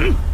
Hmm?